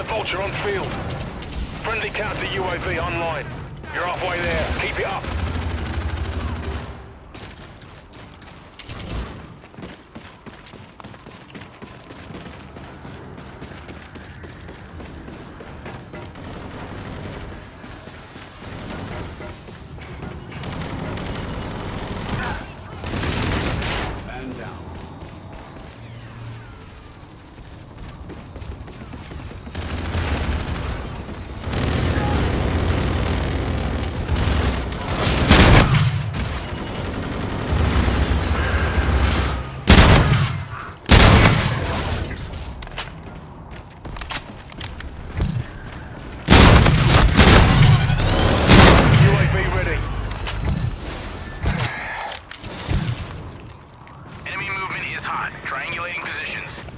Vulture on field. Friendly counter UAV online. You're halfway there. Keep it up. Is hot. Triangulating positions.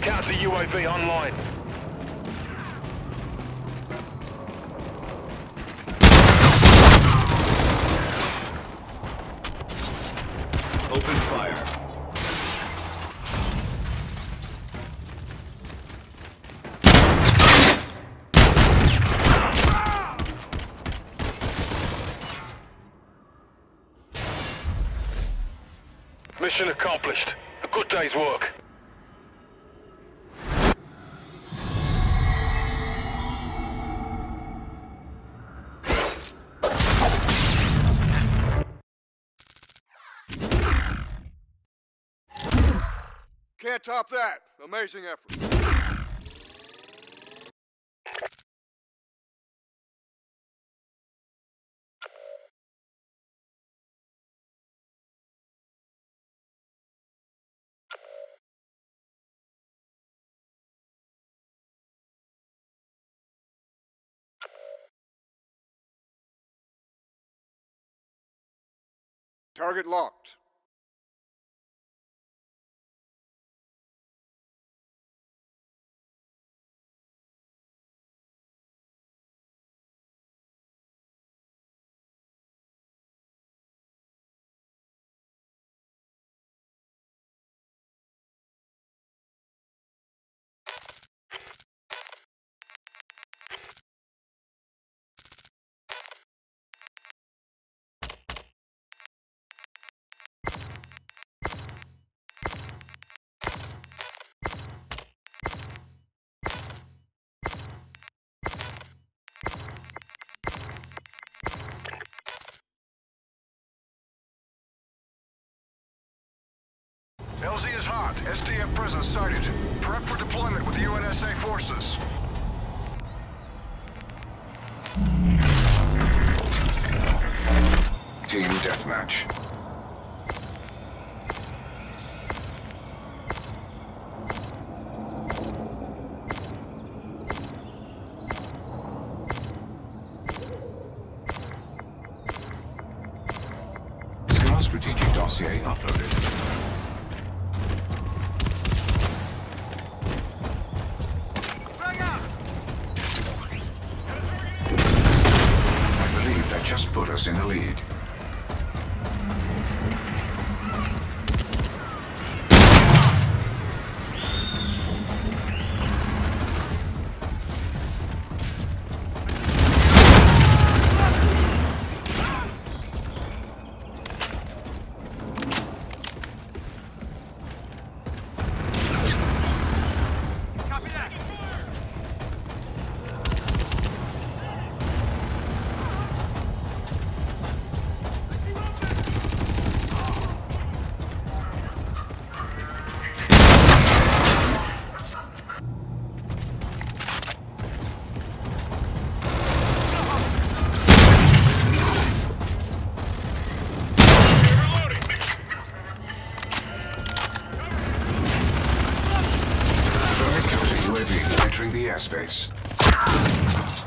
Counter UAV online. Open fire. Mission accomplished. A good day's work. Can't top that. Amazing effort. Target locked. LZ is hot. SDF presence sighted. Prep for deployment with UNSA forces. Team deathmatch. In the lead. Airspace.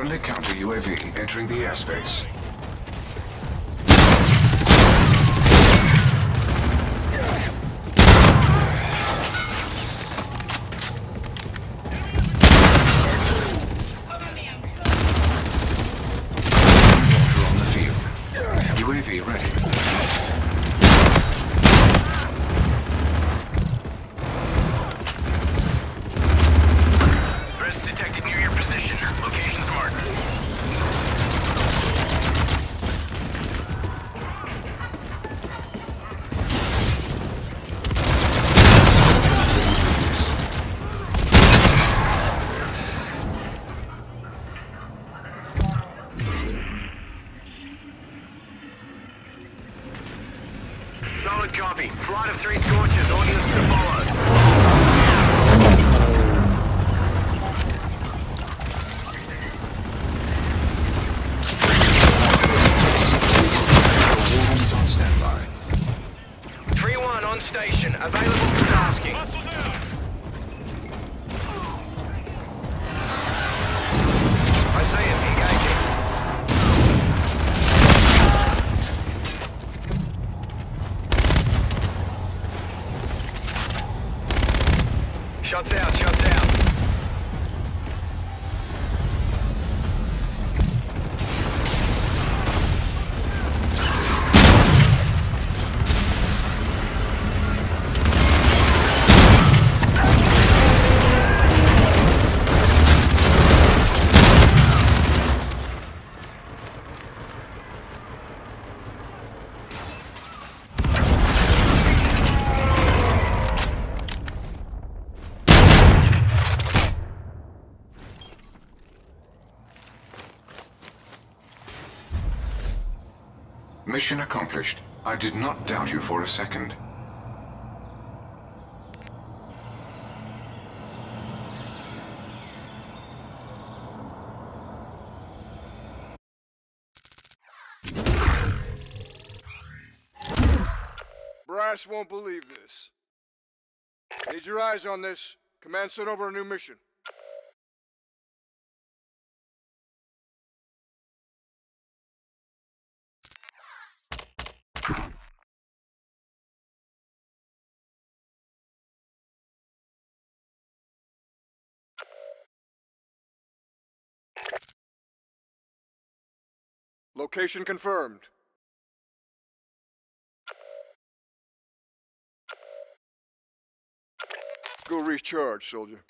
Friendly counter UAV entering the airspace. UAV ready. Solid copy. Flight of three Scorches. Ordnance to follow. Shots out, shots Mission accomplished. I did not doubt you for a second. Brass won't believe this. Need your eyes on this. Command sent over a new mission. Location confirmed. Go recharge, soldier.